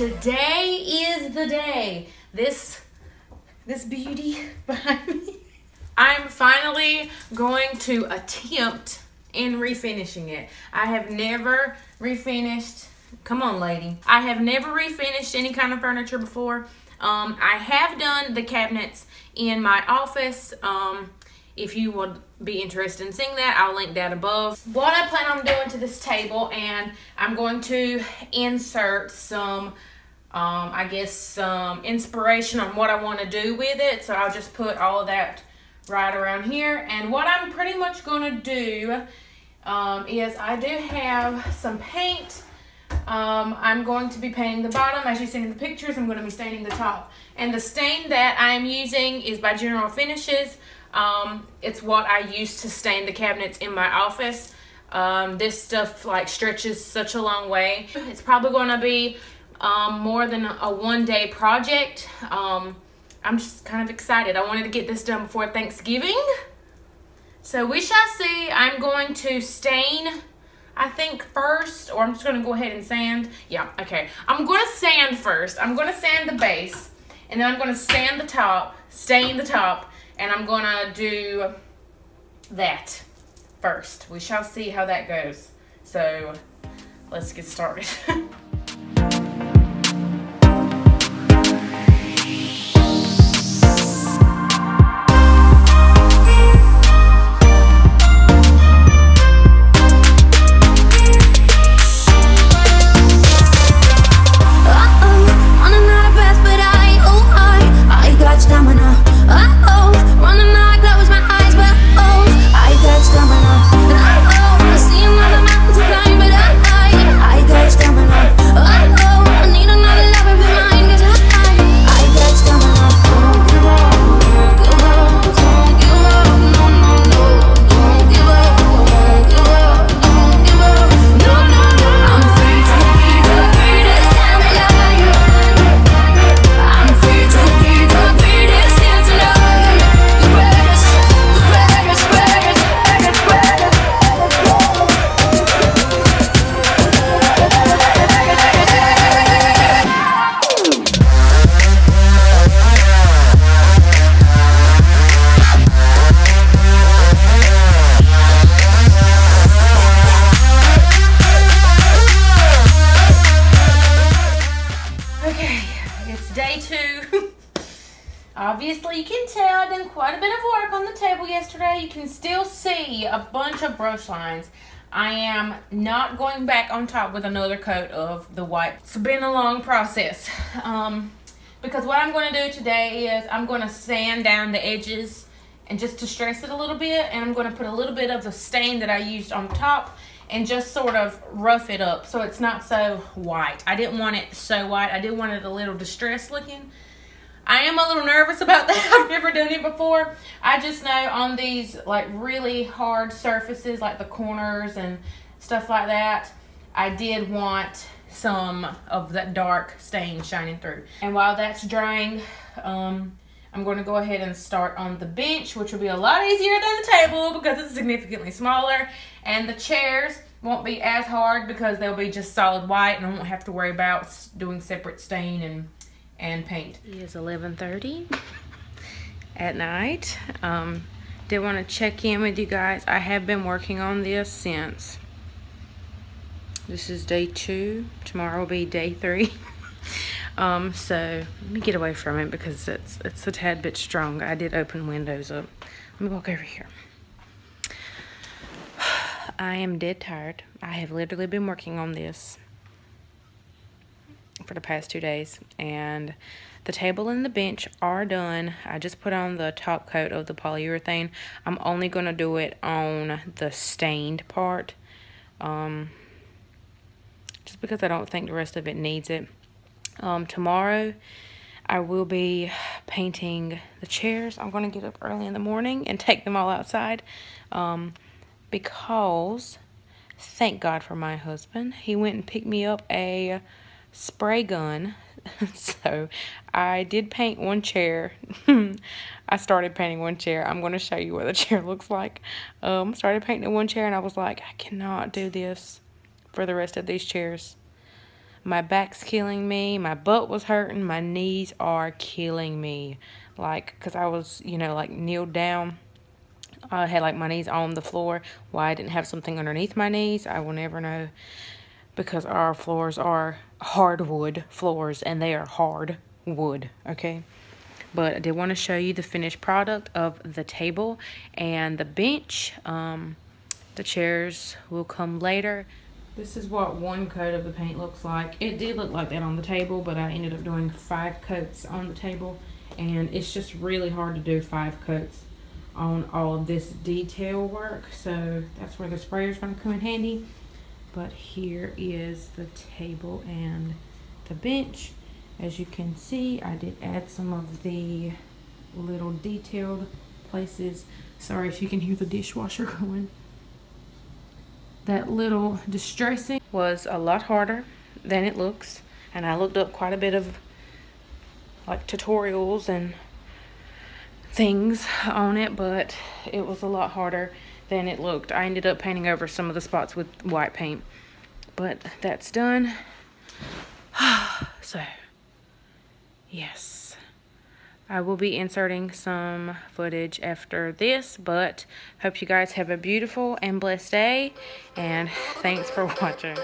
today is the day. This this beauty behind me. I'm finally going to attempt in refinishing it. I have never refinished. Come on, lady. I have never refinished any kind of furniture before. Um, I have done the cabinets in my office. Um, if you would be interested in seeing that, I'll link that above. What I plan on doing to this table, and I'm going to insert some, um, I guess, some inspiration on what I want to do with it. So I'll just put all that right around here. And what I'm pretty much going to do um, is I do have some paint. Um, I'm going to be painting the bottom. As you see in the pictures, I'm going to be staining the top. And the stain that I am using is by General Finishes. Um, it's what I use to stain the cabinets in my office. Um, this stuff like stretches such a long way. It's probably going to be um, more than a one day project. Um, I'm just kind of excited. I wanted to get this done before Thanksgiving. So we shall see. I'm going to stain, I think, first. Or I'm just going to go ahead and sand. Yeah, okay. I'm going to sand first. I'm going to sand the base. And then I'm going to sand the top, stain the top, and I'm going to do that first. We shall see how that goes. So let's get started. Obviously, you can tell I did quite a bit of work on the table yesterday. You can still see a bunch of brush lines. I am not going back on top with another coat of the white. It's been a long process. Um, because what I'm going to do today is I'm going to sand down the edges and just to stress it a little bit. And I'm going to put a little bit of the stain that I used on top and just sort of rough it up so it's not so white. I didn't want it so white. I did want it a little distressed looking. I am a little nervous about that. I've never done it before. I just know on these like really hard surfaces like the corners and stuff like that, I did want some of that dark stain shining through. And while that's drying, um, I'm going to go ahead and start on the bench, which will be a lot easier than the table because it's significantly smaller. And the chairs won't be as hard because they'll be just solid white and I won't have to worry about doing separate stain and and paint. It is 11.30 at night. Um, did want to check in with you guys. I have been working on this since. This is day two. Tomorrow will be day three. um, so let me get away from it because it's, it's a tad bit strong. I did open windows up. Let me walk over here. I am dead tired. I have literally been working on this for the past two days and the table and the bench are done. I just put on the top coat of the polyurethane. I'm only going to do it on the stained part um, just because I don't think the rest of it needs it. Um, tomorrow I will be painting the chairs. I'm going to get up early in the morning and take them all outside um, because thank God for my husband. He went and picked me up a spray gun. so I did paint one chair. I started painting one chair. I'm going to show you what the chair looks like. Um, started painting one chair and I was like, I cannot do this for the rest of these chairs. My back's killing me. My butt was hurting. My knees are killing me. Like, because I was, you know, like kneeled down. I had like my knees on the floor. Why I didn't have something underneath my knees, I will never know. Because our floors are hardwood floors and they are hard wood, okay? But I did want to show you the finished product of the table and the bench. Um, the chairs will come later. This is what one coat of the paint looks like. It did look like that on the table, but I ended up doing five coats on the table. And it's just really hard to do five coats on all of this detail work. So that's where the sprayer is going to come in handy. But here is the table and the bench. As you can see, I did add some of the little detailed places. Sorry if you can hear the dishwasher going. That little distressing was a lot harder than it looks. And I looked up quite a bit of like tutorials and things on it, but it was a lot harder than it looked. I ended up painting over some of the spots with white paint, but that's done. so, yes. I will be inserting some footage after this, but hope you guys have a beautiful and blessed day, and thanks for watching.